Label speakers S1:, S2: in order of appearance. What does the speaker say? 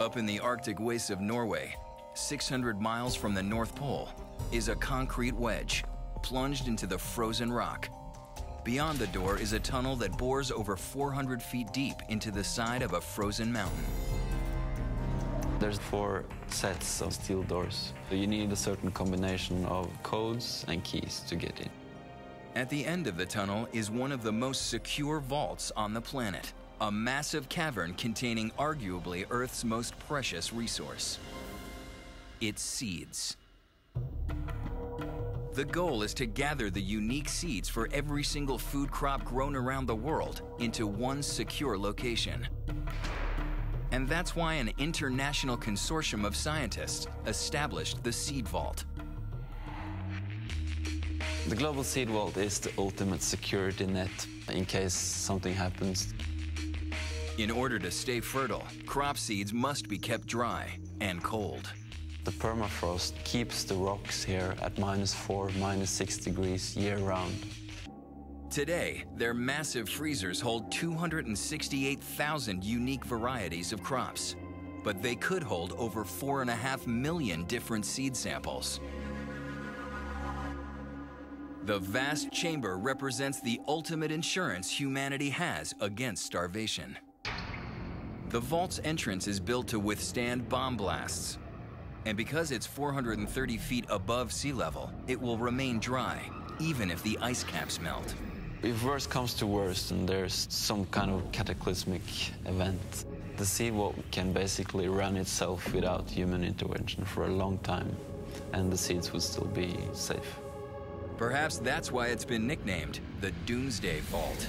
S1: Up in the Arctic wastes of Norway, 600 miles from the North Pole, is a concrete wedge plunged into the frozen rock. Beyond the door is a tunnel that bores over 400 feet deep into the side of a frozen mountain.
S2: There's four sets of steel doors. You need a certain combination of codes and keys to get in.
S1: At the end of the tunnel is one of the most secure vaults on the planet, a massive cavern containing arguably Earth's most precious resource its seeds. The goal is to gather the unique seeds for every single food crop grown around the world into one secure location. And that's why an international consortium of scientists established the Seed Vault.
S2: The Global Seed Vault is the ultimate security net in case something happens.
S1: In order to stay fertile, crop seeds must be kept dry and cold.
S2: The permafrost keeps the rocks here at minus 4, minus 6 degrees year round.
S1: Today, their massive freezers hold 268,000 unique varieties of crops, but they could hold over 4.5 million different seed samples. The vast chamber represents the ultimate insurance humanity has against starvation. The vault's entrance is built to withstand bomb blasts, and because it's 430 feet above sea level, it will remain dry, even if the ice caps melt.
S2: If worst comes to worst and there's some kind of cataclysmic event, the Vault can basically run itself without human intervention for a long time, and the seeds would still be safe.
S1: Perhaps that's why it's been nicknamed the Doomsday Vault.